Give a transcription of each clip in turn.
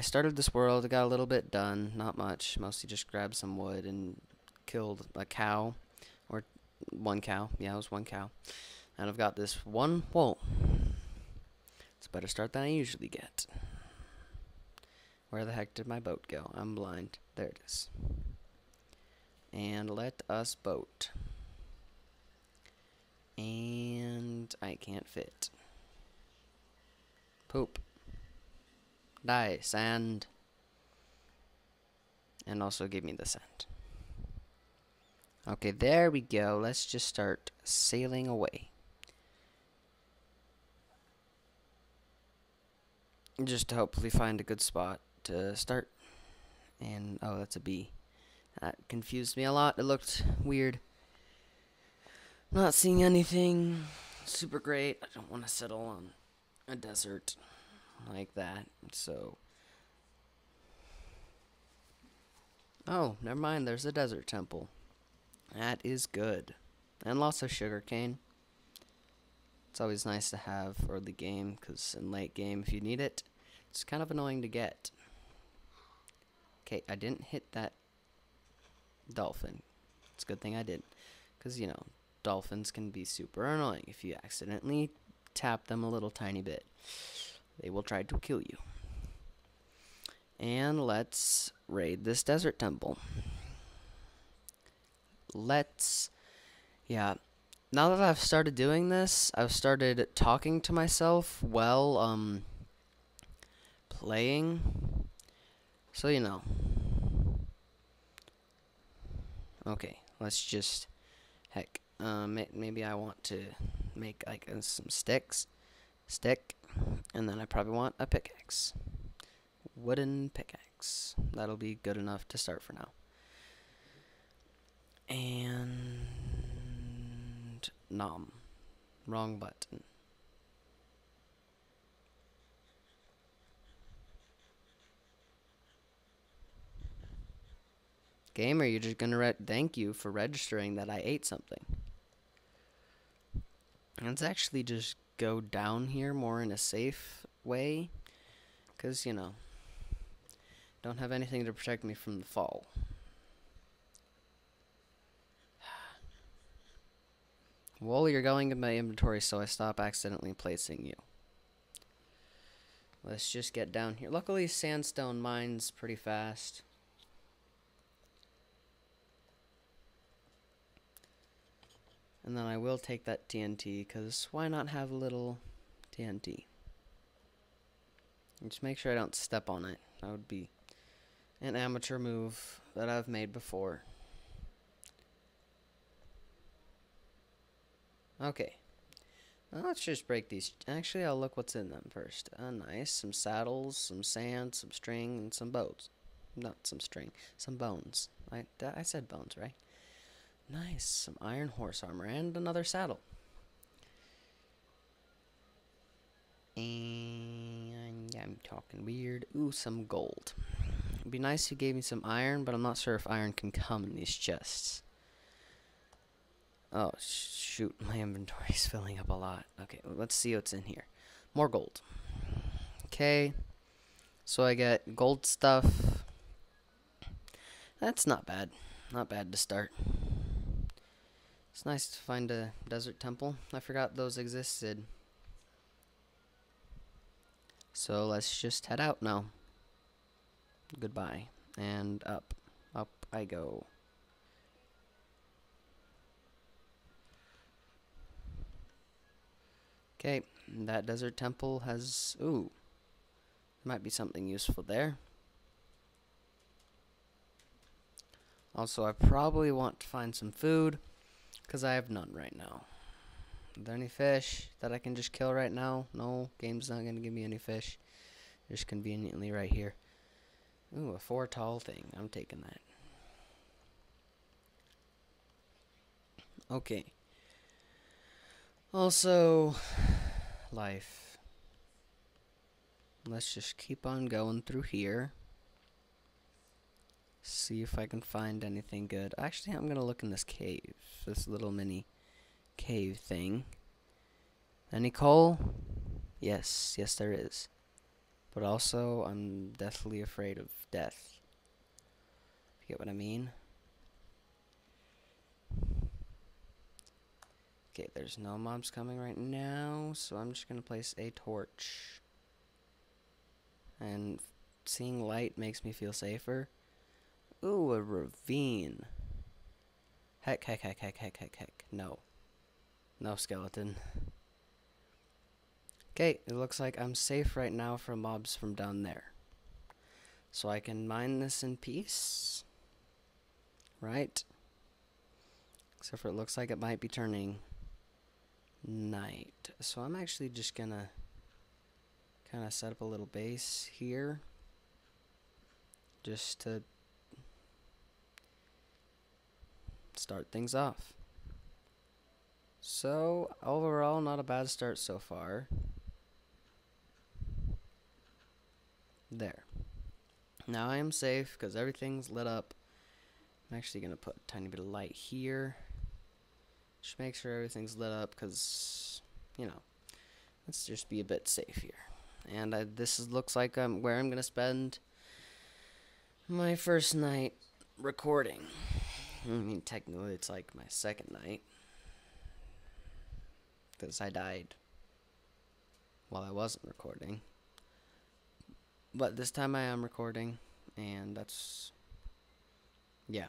I started this world, got a little bit done, not much. Mostly just grabbed some wood and killed a cow, or one cow. Yeah, it was one cow. And I've got this one wool. It's a better start than I usually get. Where the heck did my boat go? I'm blind. There it is. And let us boat. And I can't fit. Poop. Die, sand. And also give me the sand. Okay, there we go. Let's just start sailing away. Just to hopefully find a good spot to start. And, oh, that's a B. That confused me a lot. It looked weird. Not seeing anything super great. I don't want to settle on a desert like that. So. Oh, never mind. There's a desert temple. That is good. And lots of sugarcane. It's always nice to have for the game, because in late game, if you need it, it's kind of annoying to get. Okay, I didn't hit that dolphin. It's a good thing I didn't. Because, you know, dolphins can be super annoying if you accidentally tap them a little tiny bit. They will try to kill you. And let's raid this desert temple. Let's, yeah. Now that I've started doing this, I've started talking to myself while um playing. So you know. Okay, let's just heck. Um, maybe I want to make like some sticks, stick, and then I probably want a pickaxe. Wooden pickaxe. That'll be good enough to start for now. And nom. Wrong button. Gamer, you're just gonna thank you for registering that I ate something. Let's actually just go down here more in a safe way. Because, you know, don't have anything to protect me from the fall. Well, you're going in my inventory, so I stop accidentally placing you. Let's just get down here. Luckily, sandstone mines pretty fast. And then I will take that TNT, because why not have a little TNT? just make sure I don't step on it. That would be an amateur move that I've made before. Okay. Now let's just break these. Actually, I'll look what's in them first. Uh, nice. Some saddles, some sand, some string, and some boats. Not some string. Some bones. I, I said bones, right? Nice. Some iron horse armor and another saddle. And I'm talking weird. Ooh, some gold. It'd be nice if you gave me some iron, but I'm not sure if iron can come in these chests. Oh, shoot. My inventory's filling up a lot. Okay, let's see what's in here. More gold. Okay. So I get gold stuff. That's not bad. Not bad to start. It's nice to find a desert temple. I forgot those existed. So let's just head out now. Goodbye. And up. Up I go. Okay, that desert temple has... Ooh. Might be something useful there. Also, I probably want to find some food. Because I have none right now. Are there any fish that I can just kill right now? No, game's not going to give me any fish. Just conveniently right here. Ooh, a four tall thing. I'm taking that. Okay. Also, life. Let's just keep on going through here. See if I can find anything good. Actually, I'm going to look in this cave. This little mini cave thing. Any coal? Yes, yes there is. But also, I'm deathly afraid of death. You get what I mean? Okay, there's no mobs coming right now, so I'm just gonna place a torch. And seeing light makes me feel safer. Ooh, a ravine. Heck, heck, heck, heck, heck, heck, heck. No. No skeleton. Okay, it looks like I'm safe right now from mobs from down there. So I can mine this in peace. Right? Except for it looks like it might be turning night. So I'm actually just gonna kind of set up a little base here. Just to start things off. So, overall, not a bad start so far. There. Now I am safe because everything's lit up. I'm actually going to put a tiny bit of light here. Just make sure everything's lit up because, you know, let's just be a bit safe here. And I, this is, looks like I'm where I'm going to spend my first night recording. I mean, technically, it's like my second night. Because I died while I wasn't recording. But this time I am recording, and that's. Yeah.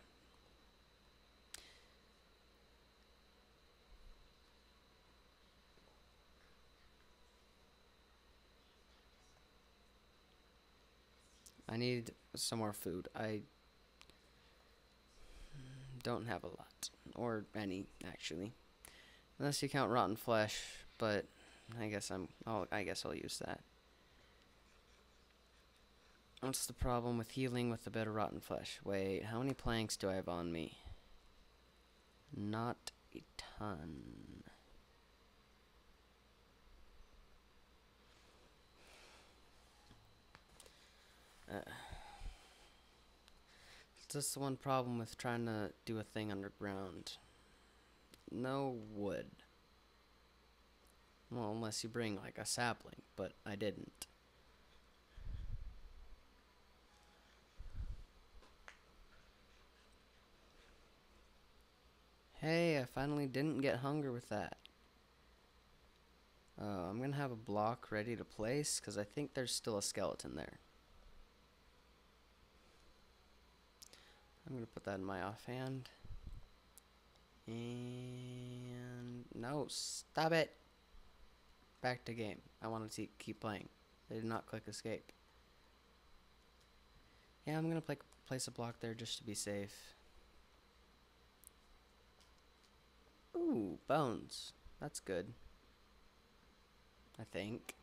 I need some more food. I don't have a lot. Or any, actually. Unless you count rotten flesh, but I guess I'm I'll, I guess I'll use that. What's the problem with healing with a bit of rotten flesh? Wait, how many planks do I have on me? Not a ton. The one problem with trying to do a thing underground. No wood. Well, unless you bring like a sapling, but I didn't. Hey, I finally didn't get hunger with that. Uh, I'm gonna have a block ready to place because I think there's still a skeleton there. I'm going to put that in my offhand. And no, stop it. Back to game. I want to keep playing. I did not click escape. Yeah, I'm going to place a block there just to be safe. Ooh, bones. That's good. I think.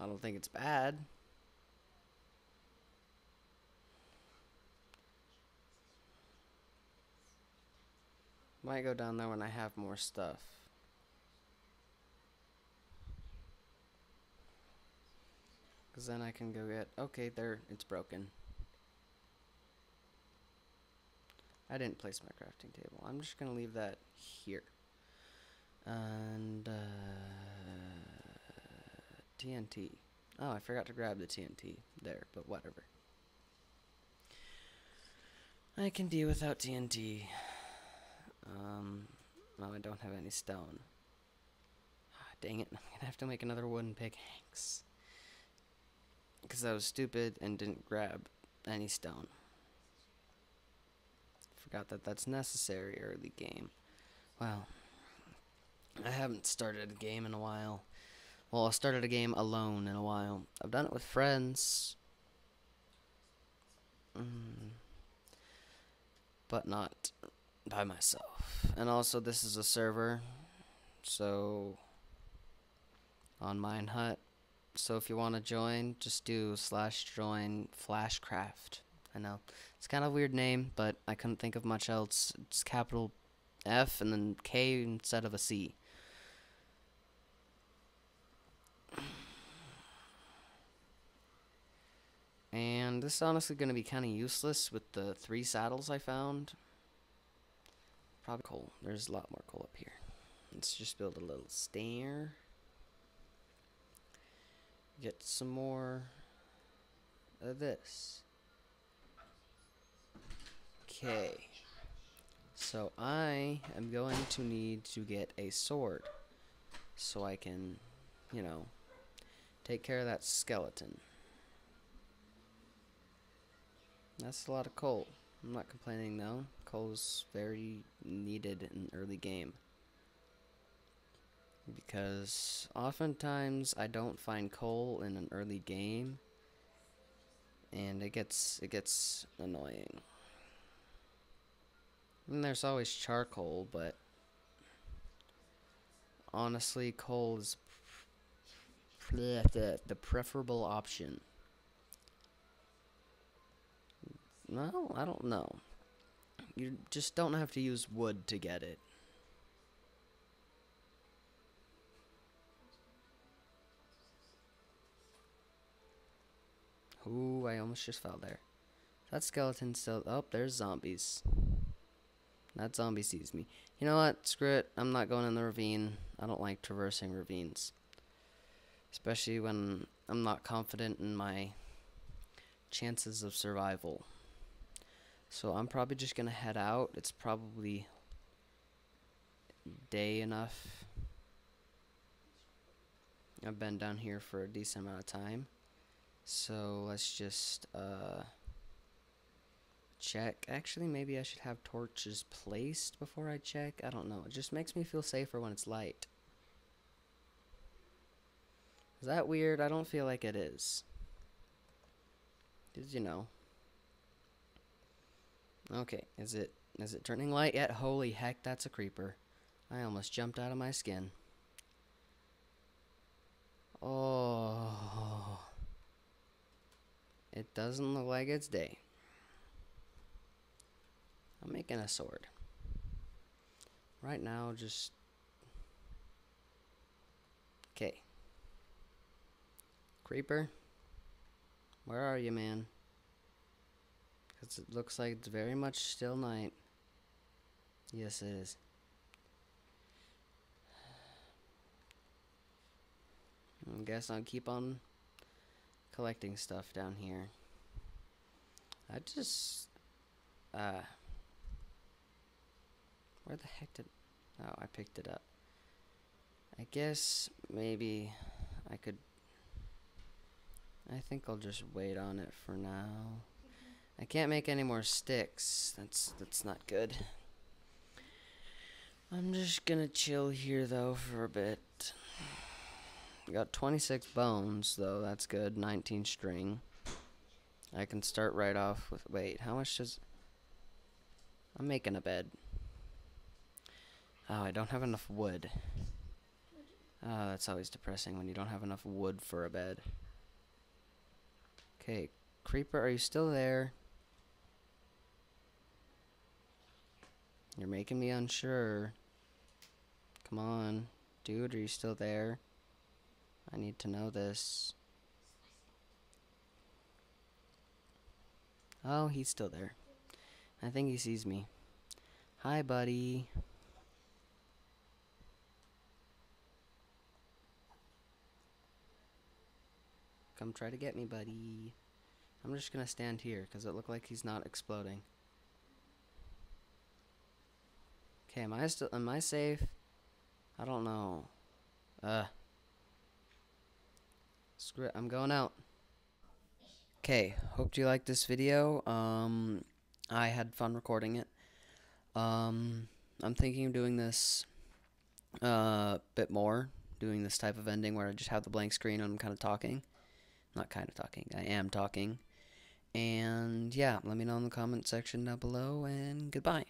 I don't think it's bad. Might go down there when I have more stuff. Because then I can go get... Okay, there, it's broken. I didn't place my crafting table. I'm just going to leave that here. And, uh, TNT. Oh, I forgot to grab the TNT there, but whatever. I can deal without TNT. Um, no, I don't have any stone. Ah, dang it, I'm gonna have to make another wooden pickaxe. Because I was stupid and didn't grab any stone. Forgot that that's necessary early game. Well, I haven't started a game in a while. Well, I started a game alone in a while. I've done it with friends. Mm, but not by myself. And also, this is a server, so on Minehut. So if you want to join, just do slash join Flashkraft. I know it's kind of a weird name, but I couldn't think of much else. It's capital F and then K instead of a C. And this is honestly going to be kind of useless with the three saddles I found. Probably coal. There's a lot more coal up here. Let's just build a little stair. Get some more of this. Okay. So I am going to need to get a sword so I can, you know, take care of that skeleton. That's a lot of coal. I'm not complaining though. Coal is very needed in early game. Because oftentimes I don't find coal in an early game and it gets it gets annoying. And there's always charcoal, but honestly, coal is the preferable option. No, I don't know. You just don't have to use wood to get it. Ooh, I almost just fell there. That skeleton still... Oh, there's zombies. That zombie sees me. You know what? Screw it. I'm not going in the ravine. I don't like traversing ravines. Especially when I'm not confident in my chances of survival. So I'm probably just going to head out. It's probably day enough. I've been down here for a decent amount of time. So let's just uh, check. Actually, maybe I should have torches placed before I check. I don't know. It just makes me feel safer when it's light. Is that weird? I don't feel like it is. Did you know? Okay, is it is it turning light yet? Holy heck, that's a creeper. I almost jumped out of my skin. Oh. It doesn't look like it's day. I'm making a sword. Right now, just... Okay. Creeper? Where are you, man? Because it looks like it's very much still night. Yes, it is. I guess I'll keep on collecting stuff down here. I just, uh, where the heck did, oh, I picked it up. I guess maybe I could, I think I'll just wait on it for now. I can't make any more sticks. That's, that's not good. I'm just gonna chill here though for a bit. Got 26 bones, though. That's good. 19 string. I can start right off with... Wait, how much does... I'm making a bed. Oh, I don't have enough wood. Oh, that's always depressing when you don't have enough wood for a bed. Okay, Creeper, are you still there? You're making me unsure. Come on. Dude, are you still there? I need to know this. Oh, he's still there. I think he sees me. Hi, buddy. Come try to get me, buddy. I'm just gonna stand here, because it looked like he's not exploding. Okay, am I still, am I safe? I don't know. Uh. Screw it, I'm going out. Okay, hope you liked this video. Um, I had fun recording it. Um, I'm thinking of doing this a uh, bit more, doing this type of ending where I just have the blank screen and I'm kind of talking. Not kind of talking, I am talking. And yeah, let me know in the comment section down below, and goodbye.